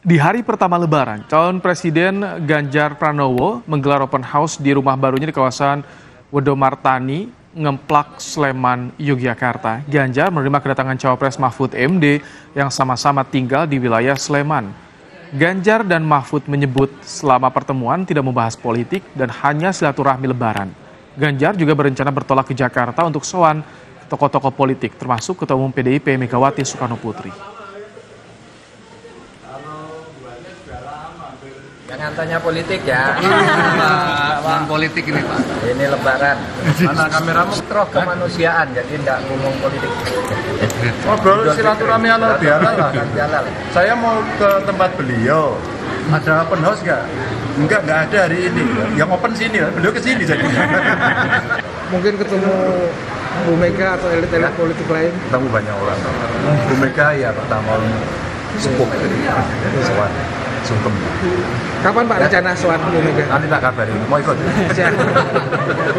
Di hari pertama Lebaran, calon Presiden Ganjar Pranowo menggelar open house di rumah barunya di kawasan Wedomartani, Ngemplak, Sleman, Yogyakarta. Ganjar menerima kedatangan Cawapres Mahfud MD yang sama-sama tinggal di wilayah Sleman. Ganjar dan Mahfud menyebut selama pertemuan tidak membahas politik dan hanya silaturahmi Lebaran. Ganjar juga berencana bertolak ke Jakarta untuk soan tokoh-tokoh politik, termasuk Ketua Umum PDIP Megawati Soekarno Putri. Jangan tanya politik ya. Jangan politik ini Pak. Ini lebaran. Mana kameramu? Terus kemanusiaan, jadi tidak ngomong politik. Ngobrol silaturahmi halal bihalal lah. Saya mau ke tempat beliau. Ada open house nggak? Enggak, nggak ada hari ini. Yang open sini, beliau ke sini jadi. mungkin ketemu Bu Mega atau elit-elit politik lain Ketemu banyak orang. Bu Mega ya pertama sepuh. Soal sungkem. kapan Pak rencana Mega Nanti tak kabarin. Mau ikut?